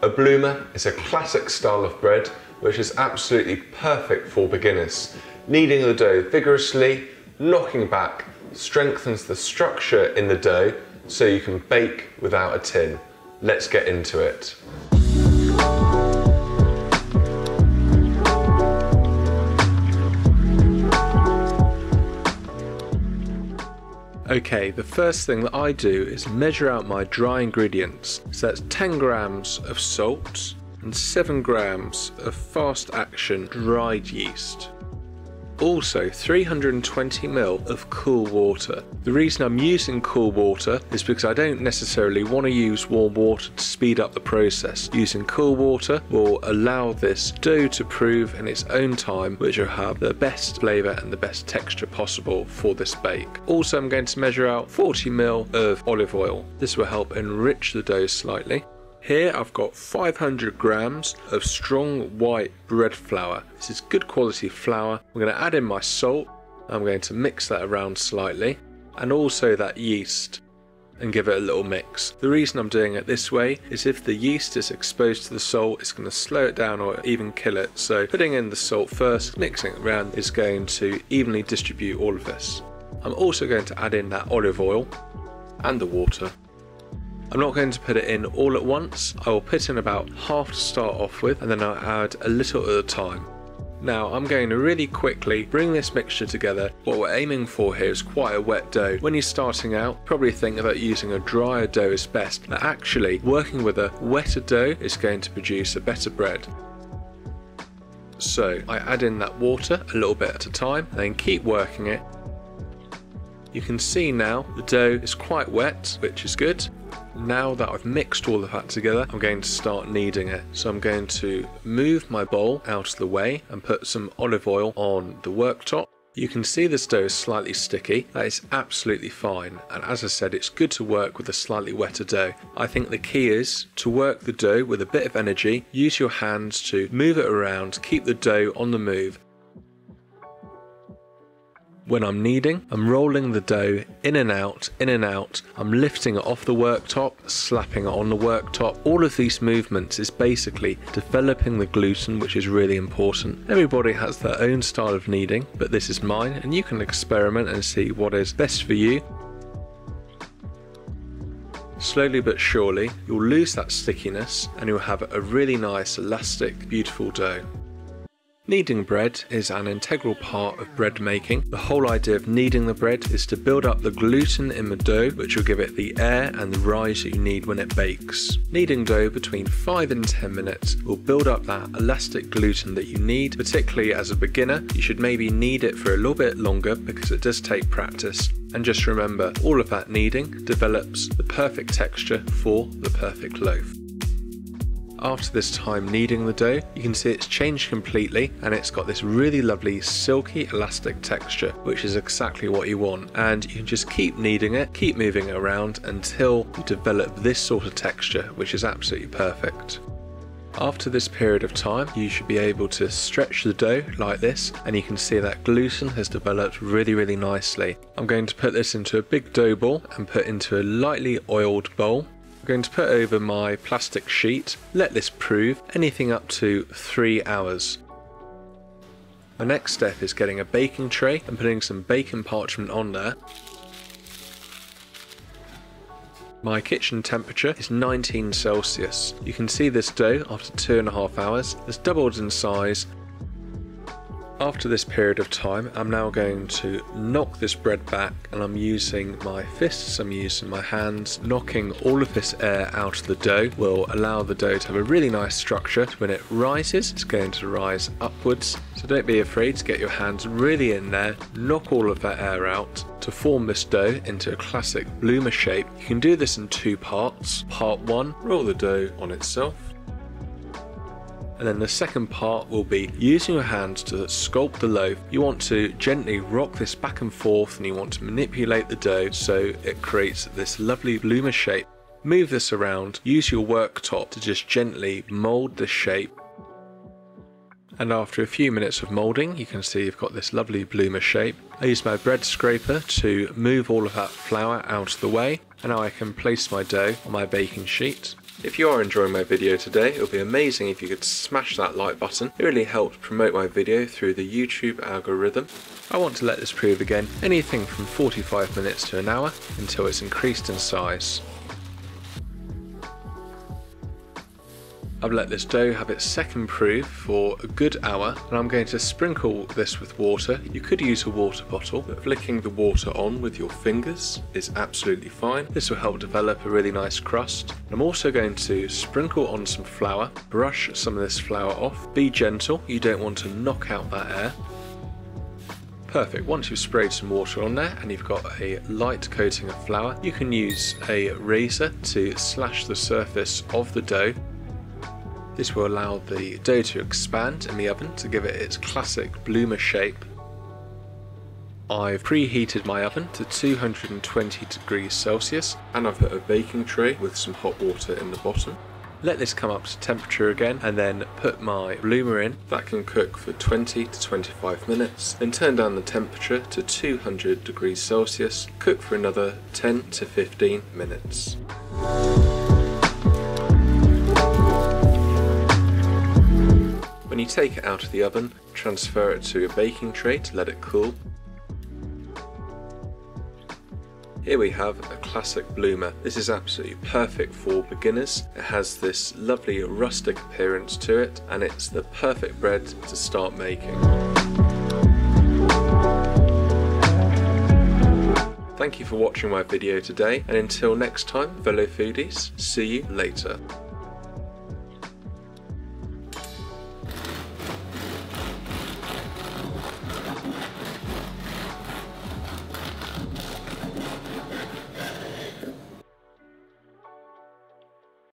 A bloomer is a classic style of bread which is absolutely perfect for beginners. Kneading the dough vigorously, knocking back, strengthens the structure in the dough so you can bake without a tin. Let's get into it. Okay, the first thing that I do is measure out my dry ingredients. So that's 10 grams of salt and 7 grams of fast action dried yeast. Also 320 ml of cool water. The reason I'm using cool water is because I don't necessarily want to use warm water to speed up the process. Using cool water will allow this dough to prove in its own time which will have the best flavour and the best texture possible for this bake. Also I'm going to measure out 40 ml of olive oil. This will help enrich the dough slightly. Here I've got 500 grams of strong white bread flour. This is good quality flour. I'm going to add in my salt. I'm going to mix that around slightly and also that yeast and give it a little mix. The reason I'm doing it this way is if the yeast is exposed to the salt, it's going to slow it down or even kill it. So putting in the salt first, mixing it around is going to evenly distribute all of this. I'm also going to add in that olive oil and the water I'm not going to put it in all at once. I will put in about half to start off with and then I'll add a little at a time. Now I'm going to really quickly bring this mixture together. What we're aiming for here is quite a wet dough. When you're starting out, probably think that using a drier dough is best, but actually working with a wetter dough is going to produce a better bread. So I add in that water a little bit at a time and then keep working it. You can see now the dough is quite wet, which is good. Now that I've mixed all of that together, I'm going to start kneading it. So I'm going to move my bowl out of the way and put some olive oil on the worktop. You can see this dough is slightly sticky, that is absolutely fine and as I said it's good to work with a slightly wetter dough. I think the key is to work the dough with a bit of energy, use your hands to move it around, keep the dough on the move when I'm kneading, I'm rolling the dough in and out, in and out. I'm lifting it off the worktop, slapping it on the worktop. All of these movements is basically developing the gluten, which is really important. Everybody has their own style of kneading, but this is mine, and you can experiment and see what is best for you. Slowly but surely, you'll lose that stickiness and you'll have a really nice, elastic, beautiful dough. Kneading bread is an integral part of bread making. The whole idea of kneading the bread is to build up the gluten in the dough, which will give it the air and the rise that you need when it bakes. Kneading dough between 5 and 10 minutes will build up that elastic gluten that you need, particularly as a beginner. You should maybe knead it for a little bit longer because it does take practice. And just remember, all of that kneading develops the perfect texture for the perfect loaf. After this time kneading the dough, you can see it's changed completely and it's got this really lovely silky elastic texture, which is exactly what you want. And you can just keep kneading it, keep moving it around until you develop this sort of texture, which is absolutely perfect. After this period of time, you should be able to stretch the dough like this, and you can see that gluten has developed really, really nicely. I'm going to put this into a big dough ball and put into a lightly oiled bowl going to put over my plastic sheet, let this prove anything up to 3 hours. My next step is getting a baking tray and putting some baking parchment on there. My kitchen temperature is 19 Celsius. You can see this dough after two and a half hours has doubled in size after this period of time, I'm now going to knock this bread back and I'm using my fists, I'm using my hands, knocking all of this air out of the dough will allow the dough to have a really nice structure. When it rises, it's going to rise upwards. So don't be afraid to get your hands really in there, knock all of that air out to form this dough into a classic bloomer shape. You can do this in two parts. Part one, roll the dough on itself and then the second part will be using your hands to sculpt the loaf. You want to gently rock this back and forth and you want to manipulate the dough so it creates this lovely bloomer shape. Move this around, use your worktop to just gently mould the shape and after a few minutes of moulding you can see you've got this lovely bloomer shape. I use my bread scraper to move all of that flour out of the way and now I can place my dough on my baking sheet If you are enjoying my video today, it would be amazing if you could smash that like button. It really helps promote my video through the YouTube algorithm. I want to let this prove again anything from 45 minutes to an hour until it's increased in size. I've let this dough have its second proof for a good hour and I'm going to sprinkle this with water. You could use a water bottle, but flicking the water on with your fingers is absolutely fine. This will help develop a really nice crust. I'm also going to sprinkle on some flour, brush some of this flour off. Be gentle, you don't want to knock out that air. Perfect, once you've sprayed some water on there and you've got a light coating of flour, you can use a razor to slash the surface of the dough this will allow the dough to expand in the oven to give it its classic bloomer shape. I've preheated my oven to 220 degrees Celsius and I've put a baking tray with some hot water in the bottom. Let this come up to temperature again and then put my bloomer in. That can cook for 20 to 25 minutes. Then turn down the temperature to 200 degrees Celsius. Cook for another 10 to 15 minutes. When you take it out of the oven, transfer it to a baking tray to let it cool. Here we have a classic bloomer. This is absolutely perfect for beginners. It has this lovely rustic appearance to it and it's the perfect bread to start making. Thank you for watching my video today and until next time fellow foodies, see you later.